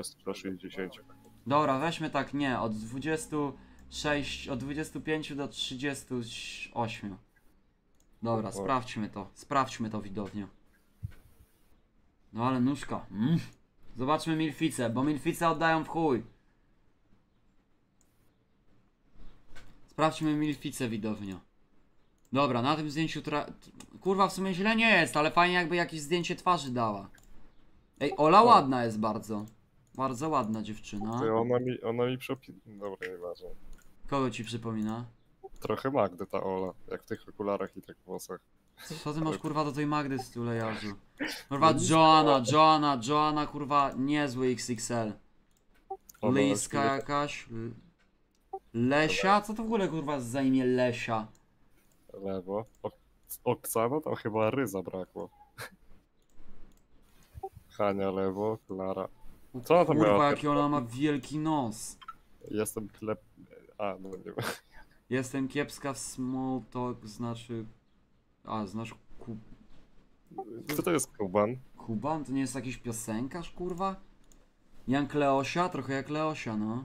jest do 60. Dobra, weźmy tak, nie, od 26, od 25 do 38. Dobra, O. sprawdźmy to, sprawdźmy to widownię. No ale nóżka, mm. Zobaczmy milfice, bo milfice oddają w chuj. Sprawdźmy milfice widownia. Dobra, na tym zdjęciu tra... Kurwa, w sumie źle nie jest, ale fajnie jakby jakieś zdjęcie twarzy dała. Ej, Ola ładna jest bardzo. Bardzo ładna dziewczyna. Ty, ona mi, ona mi przypi... Dobra, nieważne. Kogo ci przypomina? Trochę Magdy ta Ola, jak w tych okularach i tak włosach. Co ty masz kurwa do tej Magdy z tulejarzu? Kurwa Joanna, Joanna, Joanna kurwa niezły XXL. Liska jakaś. L- Lesia? Co to w ogóle kurwa za imię Lesia? Lewo. Ok Oksana tam chyba ry zabrakło. Hania lewo, Klara. Co ona tam Kurwa miała? jaki ona ma wielki nos. Jestem klep... A, no nie wiem. Jestem kiepska w small talk, znaczy... A, znasz ku... Co to jest Kuban? Kuban? To nie jest jakiś piosenkarz kurwa? Jan Kleosia? Trochę jak Leosia, no.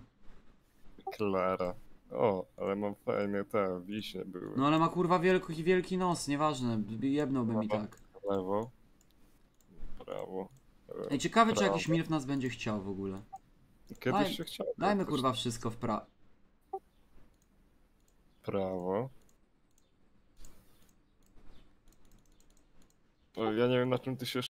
Klara. O, ale mam fajne te wiśnie były. No ale ma kurwa wielki, wielki nos, nieważne, jebnąłby mi tak. Lewo. Prawo. Ej, ciekawe czy Prawo. jakiś milf nas będzie chciał w ogóle. Kiedyś daj- się chciało. Dajmy kurwa wszystko w pra... Prawo. O, Ja nie wiem na czym ty się